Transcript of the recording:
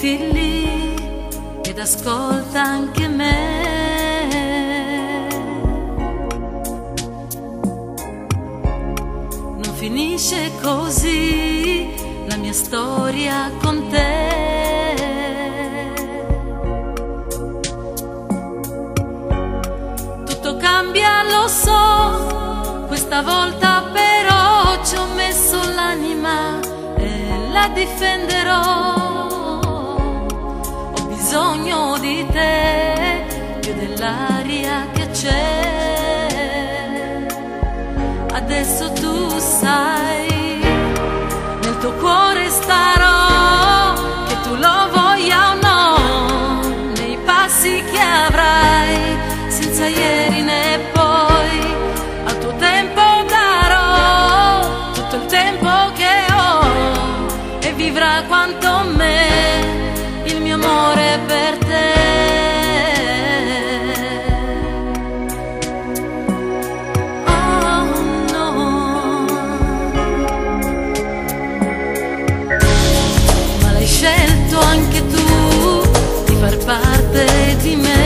mettiti lì ed ascolta anche me. Non finisce così la mia storia con te. Tutto cambia, lo so, questa volta però ci ho messo l'anima e la difenderò. Bisogno di te, più dell'aria che c'è. Adesso tu sai, nel tuo cuore far parte di me.